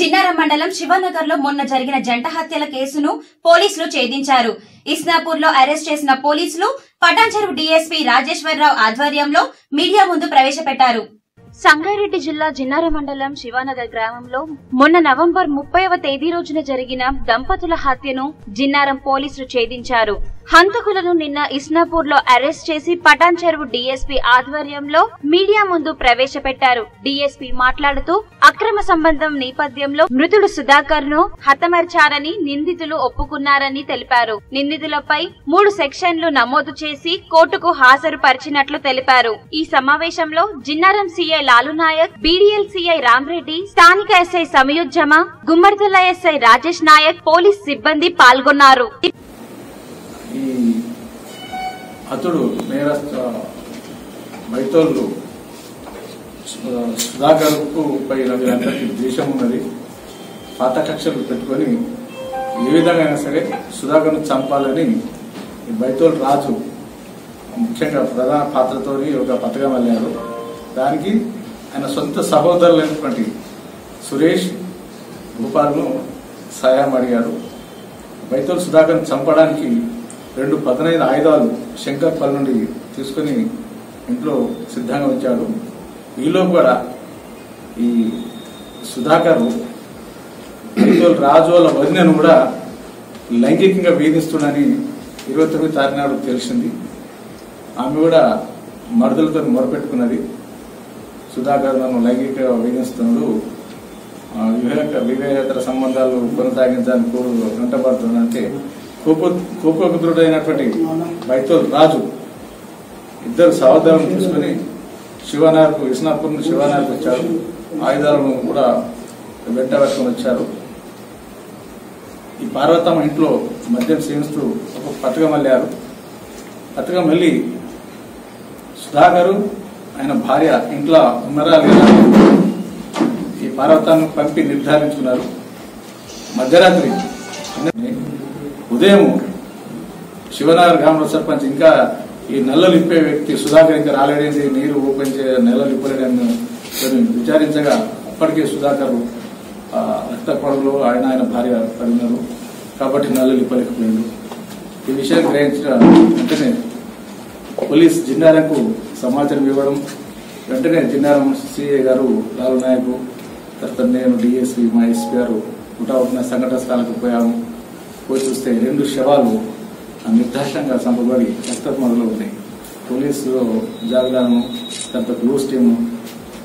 జిన్నారం మండలం శివనగర్లో మొన్న జరిగిన జంట హత్యల కేసును పోలీసులు ఛేదించారు. ఇస్నాపూర్లో అరెస్ట్ చేసిన పోలీసులు పటాన్చెరువు డీఎస్పీ రాజేశ్వరరావు ఆధ్వర్యంలో మీడియా ముందు ప్రవేశపెట్టారు. సంగారెడ్డి జిల్లా జిన్నార మండలం శివానగర్ గ్రామంలో మొన్న నవంబర్ ముప్పైవ తేదీ రోజున జరిగిన దంపతుల హత్యను జిన్నారం పోలీసులు ఛేదించారు. హంతకులను నిన్న ఇస్నాపూర్లో అరెస్ట్ చేసి పటాన్ చెరువు డీఎస్పీ ఆధ్వర్యంలో మీడియా ముందు ప్రవేశపెట్టారు. డీఎస్పీ మాట్లాడుతూ అక్రమ సంబంధం నేపథ్యంలో మృతుడు సుధాకర్ను హతమర్చారని నిందితులు ఒప్పుకున్నారని తెలిపారు. నిందితులపై మూడు సెక్షన్లు నమోదు చేసి కోర్టుకు హాజరుపరిచినట్లు తెలిపారు. ఈ సమావేశంలో Jinnaram CI Lalunayak BDL CI Ramreddy స్థానిక ఎస్ఐ సమయుజ్జమ గుమ్మడిదల ఎస్ఐ రాజేష్ నాయక్ పోలీస్ సిబ్బంది పాల్గొన్నారు. అతడు నేరస్థ మైతోళ్ళు సుధాకర్కు పై వీరందరికీ ద్వేషం ఉన్నది. పాత కక్షలు పెట్టుకొని ఏ విధంగా అయినా సరే సుధాకర్ను చంపాలని బైతోల్ రాజు ముఖ్యంగా ప్రధాన పాత్రతో ఒక పథకం వెళ్ళారు దానికి ఆయన సొంత సహోదరులైనటువంటి సురేష్ భూపాల్ను సహాయం అడిగాడు బైతోల్ సుధాకర్ని చంపడానికి రెండు పదనైదు ఆయుధాలు శంకర్పల్లి నుండి తీసుకుని ఇంట్లో సిద్ధంగా ఉంచాడు ఈలో కూడా ఈ సుధాకర్ రాజు వాళ్ళ వదినను కూడా లైంగికంగా వేధిస్తుండని ఇరవై తొమ్మిది తారీఖు నాడు తెలిసింది. ఆమె కూడా మరుదులతో మొరపెట్టుకున్నది. సుధాకర్ నన్ను లైంగికంగా వేధిస్తున్నాడు. వివేక వివేకేతర సంబంధాలు కొనసాగించడానికి కోరు వెంటబడుతుందంటే కోప కోపోద్రుడైనటువంటి బైతోల్ రాజు ఇద్దరు సహోదరులను తీసుకుని శివనాయకు ఇస్నాపూర్ నుండి శివనార్కు వచ్చారు. ఆయుధాలను కూడా వెంట వచ్చారు. ఈ పార్వతమ్మ ఇంట్లో మద్యం సేవిస్తూ ఒక పథకం వెళ్ళారు పథకం వెళ్ళి సుధాకరు ఆయన భార్య ఇంట్లో ఉన్నారా లేదా ఈ పార్వతాన్ని పంపి నిర్ధారించుకున్నారు. మధ్యరాత్రి ఉదయం శివనగర్ గ్రామ సర్పంచ్ ఇంకా ఈ నల్లలు ఇప్పే వ్యక్తి సుధాకర్ ఇంకా రాలేడేది? నీరు ఓపెన్ చే నల్లలు ఇప్పలేడని విచారించగా అప్పటికే సుధాకర్ రక్త కొడవలు ఆయన ఆయన భార్య పడినారు కాబట్టి నల్లలు ఇప్పలేకపోయాడు ఈ విషయం గ్రహించిన వెంటనే పోలీస్ జిన్నారంకు సమాచారం ఇవ్వడం వెంటనే జిన్నారం సిఐ గారు లాలు నాయకు తర్వాత నేను డిఎస్పీ మా ఎస్పీ గారు హుటాహుటిన సంఘటన స్థలానికి పోయాము. పోయి చూస్తే రెండు శవాలు నిర్దాక్షంగా చంపబడి మొదలు ఉన్నాయి పోలీసు జాగ్రత్తను తర్వాత గ్లూస్ టీము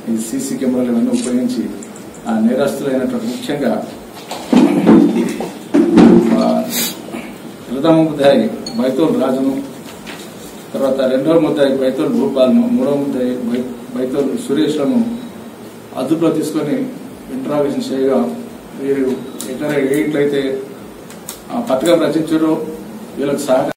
ఈ సీసీ కెమెరాలు ఇవన్నీ ఉపయోగించి ఆ నేరస్తులైనటువంటి ముఖ్యంగా ప్రథమ ముద్దాయి బైతోల్ రాజును తర్వాత రెండవ ముద్దాయి బైతోల్ భూపాల్ను మూడవ ముద్దాయి బై- బైతోల్ సురేష్లను అదుపులో తీసుకొని ఇంట్రాగేషన్ చేయగా వీరు ఎక్కడ ఎయిట్లయితే పథకం రచించారో వీళ్ళకి సహకారం